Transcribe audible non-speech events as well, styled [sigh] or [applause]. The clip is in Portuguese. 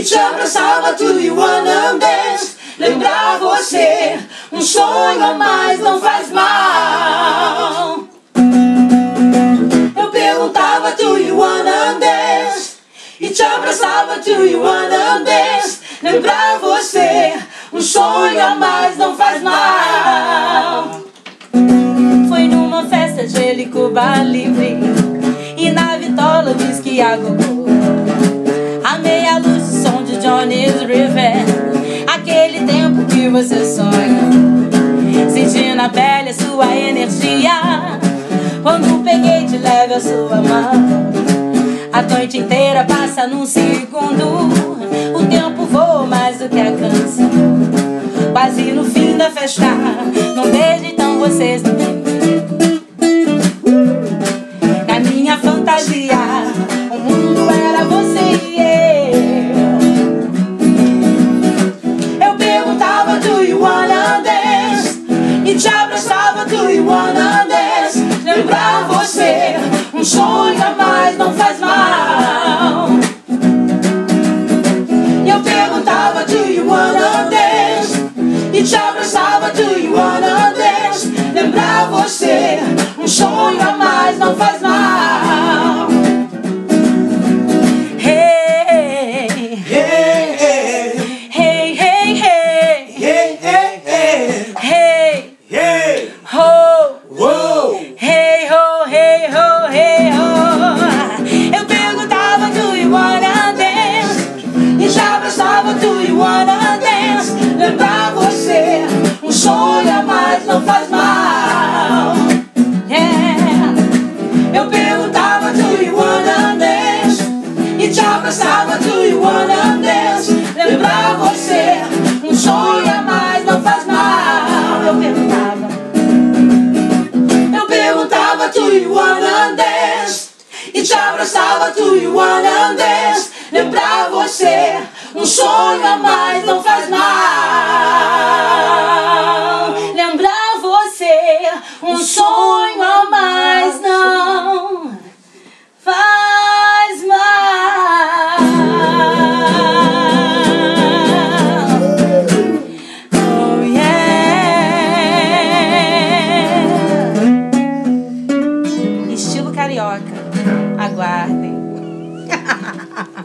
E abraçava to you wanna dance? Lembrar você, um sonho a mais não faz mal E te abraçava to you wanna Lembrar você, um sonho a mais não faz mal. Foi numa festa de Helicoba livre E na vitola diz que a gogô A meia luz, o som de Johnny's River. Aquele tempo que você sonha. Senti na pele a sua energia. Quando peguei de leve a sua mão A noite inteira passa num segundo. O tempo voa mais do que a canção. Quase no fim da festa Não beijo então vocês não Na minha fantasia O mundo era você e eu. Eu perguntava do you wanna dance? E te abraçava do you wanna dance? Lembrar você, um sonho abraçava do you wanna dance? Lembrar você, um sonho a mais não faz mal não faz mal. Yeah. Eu perguntava do you wanna dance? E te abraçava do you wanna dance? Lembrar você, um sonho a mais não faz mal. Eu perguntava. Eu perguntava do you wanna dance? E te abraçava do you wanna dance? Lembrar você, um sonho a mais não faz mal carioca. Aguardem [laughs]